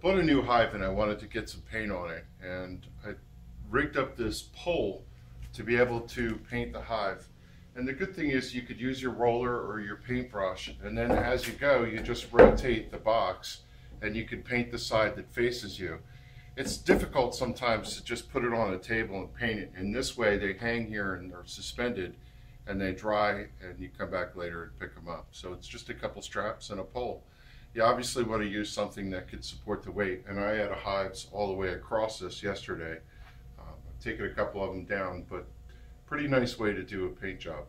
bought a new hive and I wanted to get some paint on it. And I rigged up this pole to be able to paint the hive. And the good thing is you could use your roller or your paintbrush and then as you go you just rotate the box and you can paint the side that faces you. It's difficult sometimes to just put it on a table and paint it. In this way they hang here and they're suspended and they dry and you come back later and pick them up. So it's just a couple straps and a pole. You obviously want to use something that could support the weight and I had a hives all the way across this yesterday. Um, I've taken a couple of them down but pretty nice way to do a paint job.